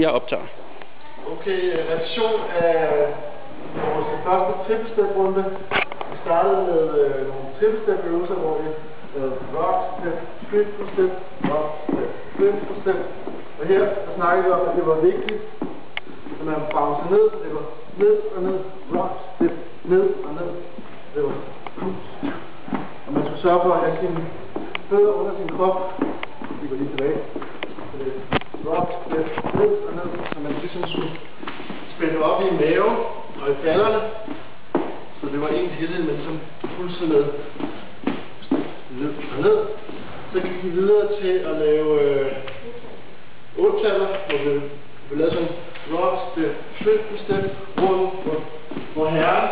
jeg optager. Okay, øh, revision af vores første trippestep-runde. Vi startede med øh, nogle trippestep-øvelser, hvor vi lavede rock, step, triple step, rock, step, triple step. Og her der snakkede vi om, at det var vigtigt, at man bounce ned, det var ned og ned, rock, step, ned og ned. Det var og man skulle sørge for at have sine fødder under sin krop. Vi går lige tilbage. Så det er rock, step, ned og ned, så man ligesom skulle spænde op i mave og i falderne. Så det var en helhed, men som pulsede med ned og ned. Så gik vi videre til at lave øh, 8 taller, hvor vi, vi lavede sådan rock, step, triple step, rundt, rundt, hvor herren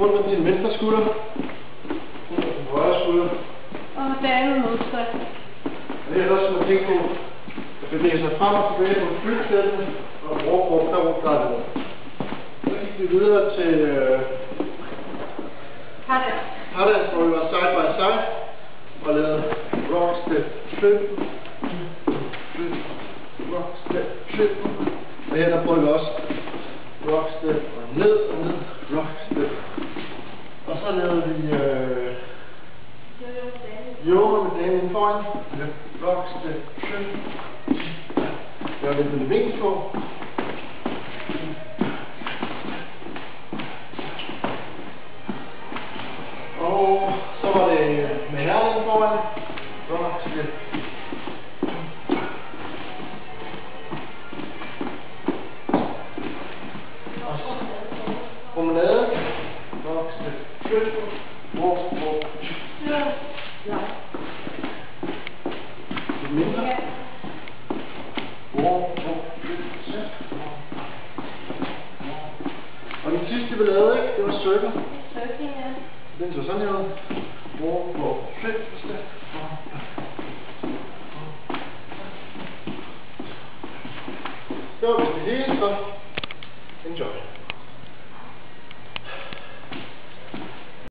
rundt med din venstre skulder, rundt med din højre skulder, Og dame modstand. og det er også som at tænke på, bevæge sig frem og tilbage på flytstænden, og overkrop, der rundt der ned. Så gik vi videre til øh, Har det. Hardas, hvor vi var side by side, og lavede rock, step, triple, rock, step, triple. Og her der prøvede vi også rock, step, og ned og ned, rock, step. Og så lavede vi øh, yoga med damen inden foran, rock, step, triple. Jeg har lidt med vinkel på. Og så var det øh, med herren foran. Rock, step. Og så promenade. Rock, step, triple. Mindre. Og den sidste vi lavede, ikke? Det var circle. Surfing, ja. Den så sådan her ud. Walk, triple, step. Det var det hele, så enjoy.